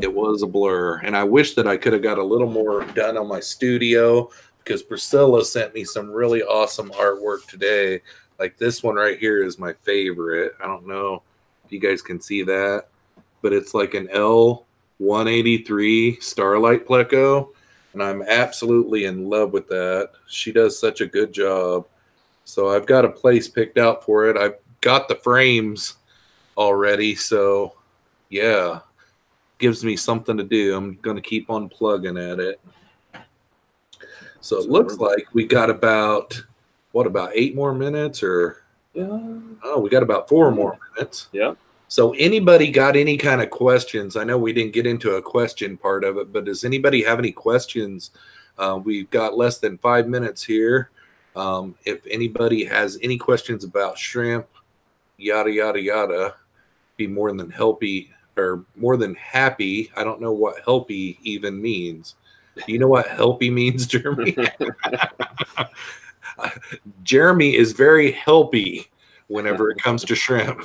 [SPEAKER 2] It was a blur, and I wish that I could have got a little more done on my studio because Priscilla sent me some really awesome artwork today. Like this one right here is my favorite. I don't know if you guys can see that, but it's like an L 183 Starlight Pleco and I'm absolutely in love with that. She does such a good job. So I've got a place picked out for it. I've got the frames already, so yeah, gives me something to do. I'm going to keep on plugging at it. So it looks like we got about what about eight more minutes or
[SPEAKER 1] yeah.
[SPEAKER 2] Oh, we got about four more minutes.
[SPEAKER 1] Yeah.
[SPEAKER 2] So, anybody got any kind of questions? I know we didn't get into a question part of it, but does anybody have any questions? Uh, we've got less than five minutes here. Um, if anybody has any questions about shrimp, yada yada yada, be more than helpy or more than happy. I don't know what helpy even means. Do you know what helpy means, Jeremy? Jeremy is very helpy whenever it comes to shrimp.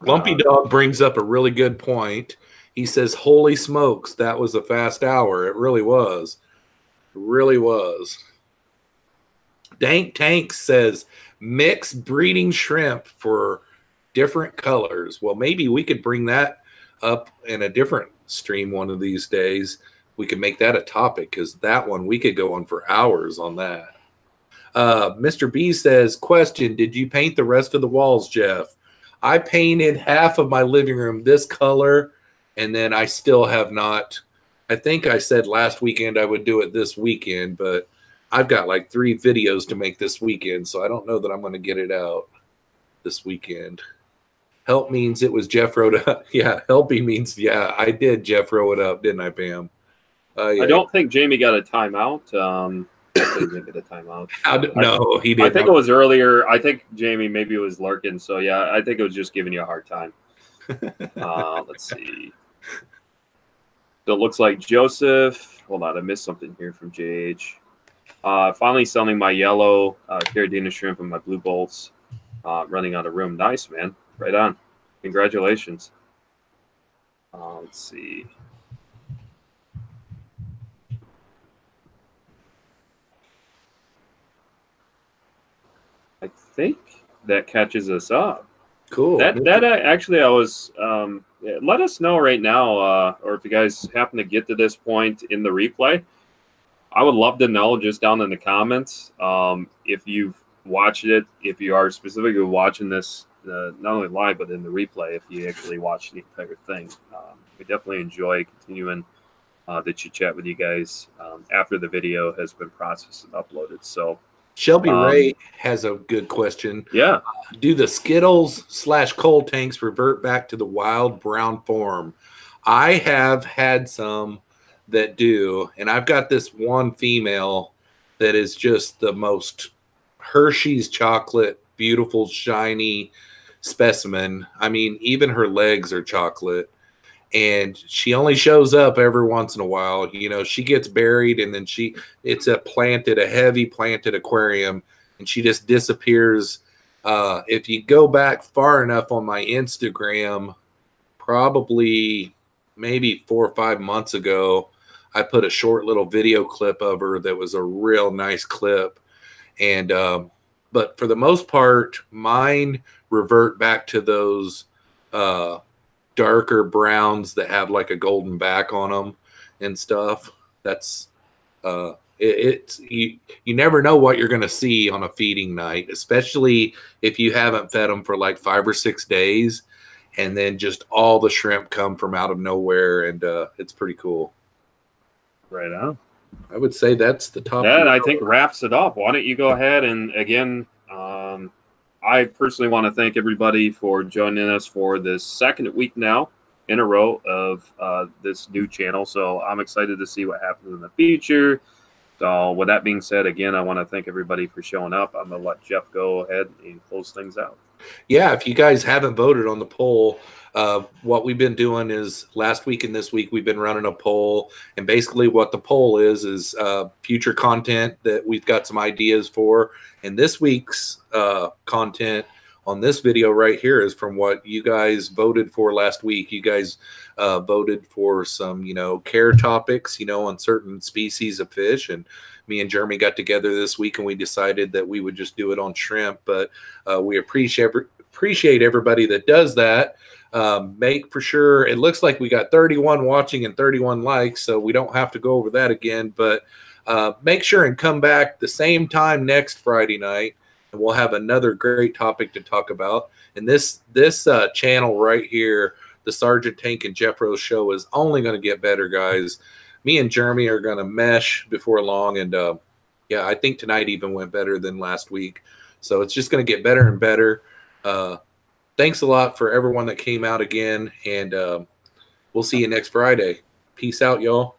[SPEAKER 2] Lumpy uh, Dog brings up a really good point. He says, Holy smokes, that was a fast hour. It really was. It really was. Dank Tank says, mix breeding shrimp for different colors. Well, maybe we could bring that up in a different stream one of these days. We could make that a topic because that one we could go on for hours on that. Uh, Mr. B says, Question Did you paint the rest of the walls, Jeff? I painted half of my living room this color, and then I still have not. I think I said last weekend I would do it this weekend, but I've got like three videos to make this weekend, so I don't know that I'm going to get it out this weekend. Help means it was Jeff wrote up. Yeah, helpy means yeah, I did Jeff wrote it up, didn't I, Pam?
[SPEAKER 1] Uh, yeah. I don't think Jamie got a timeout. Um, didn't get a timeout.
[SPEAKER 2] no, he didn't.
[SPEAKER 1] I think it was earlier. I think Jamie maybe it was lurking. So yeah, I think it was just giving you a hard time. uh, let's see. So it looks like Joseph. Hold on, I missed something here from JH. Uh, finally selling my yellow uh, Caridina shrimp and my blue bolts. Uh, running out of room. Nice, man. Right on. Congratulations. Uh, let's see. I think that catches us up.
[SPEAKER 2] Cool.
[SPEAKER 1] That that uh, actually I was um, let us know right now, uh, or if you guys happen to get to this point in the replay, I would love to know just down in the comments um, if you've watched it, if you are specifically watching this uh, not only live but in the replay, if you actually watch the entire thing. Um, we definitely enjoy continuing uh, the chit chat with you guys um, after the video has been processed and uploaded. So
[SPEAKER 2] Shelby um, Ray has a good question.
[SPEAKER 1] Yeah.
[SPEAKER 2] Do the Skittles slash cold tanks revert back to the wild brown form? I have had some that do, and I've got this one female that is just the most Hershey's chocolate, beautiful, shiny specimen. I mean, even her legs are chocolate and she only shows up every once in a while. You know, she gets buried and then she it's a planted, a heavy planted aquarium, and she just disappears. Uh, if you go back far enough on my Instagram, probably maybe four or five months ago, I put a short little video clip of her that was a real nice clip. And um, but for the most part, mine revert back to those uh darker browns that have like a golden back on them and stuff. That's uh, it, it's you. You never know what you're going to see on a feeding night, especially if you haven't fed them for like five or six days, and then just all the shrimp come from out of nowhere, and uh, it's pretty cool.
[SPEAKER 1] Right on.
[SPEAKER 2] I would say that's the top.
[SPEAKER 1] That I think wraps it up. Why don't you go ahead and again I personally want to thank everybody for joining us for this second week now in a row of uh, this new channel. So I'm excited to see what happens in the future. So with that being said, again, I want to thank everybody for showing up. I'm gonna let Jeff go ahead and close things out.
[SPEAKER 2] Yeah, if you guys haven't voted on the poll, uh, what we've been doing is last week and this week we've been running a poll, and basically what the poll is is uh, future content that we've got some ideas for, and this week's uh, content on this video right here is from what you guys voted for last week. You guys uh, voted for some, you know, care topics, you know, on certain species of fish. And me and Jeremy got together this week and we decided that we would just do it on shrimp. But uh, we appreciate appreciate everybody that does that. Um, make for sure. It looks like we got 31 watching and 31 likes, so we don't have to go over that again. But uh, make sure and come back the same time next Friday night, and we'll have another great topic to talk about. And this this uh, channel right here, the Sergeant Tank and Jeffroz show, is only going to get better, guys. Me and Jeremy are going to mesh before long, and uh, yeah, I think tonight even went better than last week. So it's just going to get better and better. Uh, thanks a lot for everyone that came out again, and uh, we'll see you next Friday. Peace out, y'all.